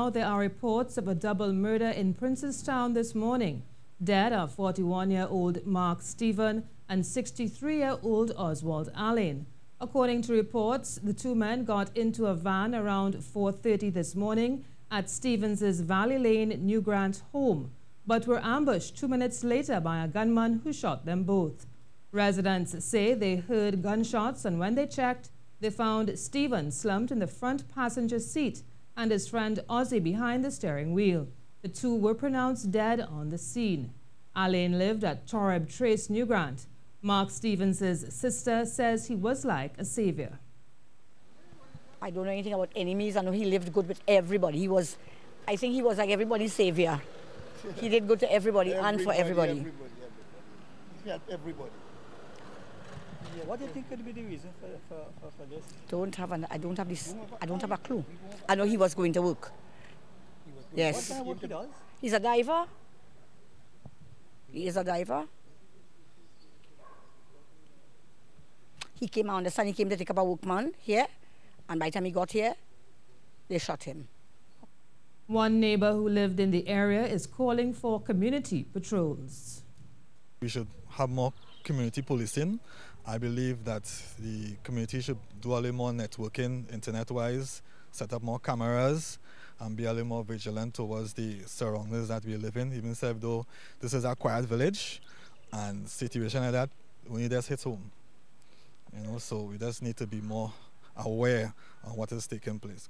Now there are reports of a double murder in Princes Town this morning. Dead are 41-year-old Mark Stephen and 63-year-old Oswald Alleyne. According to reports, the two men got into a van around 4.30 this morning at Stevens's Valley Lane, New Grant home, but were ambushed two minutes later by a gunman who shot them both. Residents say they heard gunshots and when they checked, they found Stephen slumped in the front passenger seat and his friend Ozzy behind the steering wheel. The two were pronounced dead on the scene. Alleyne lived at Torrib Trace, New Grant. Mark Stevens' sister says he was like a savior. I don't know anything about enemies. I know he lived good with everybody. He was, I think he was like everybody's savior. He did good to everybody, everybody and for everybody. Everybody, everybody. everybody. Yeah. What do you think could be the reason for, for, for, for this? Don't have an, I don't have this. I don't have a clue. I know he was going to work. Yes. What kind work he does? He's a diver. He is a diver. He came out, the sun, he came to take up a workman here, and by the time he got here, they shot him. One neighbor who lived in the area is calling for community patrols. We should have more community policing. I believe that the community should do a little more networking internet-wise, set up more cameras, and be a little more vigilant towards the surroundings that we live in. Even so, though this is a quiet village, and situation like that, we need just hit home. You know, so we just need to be more aware of what is taking place.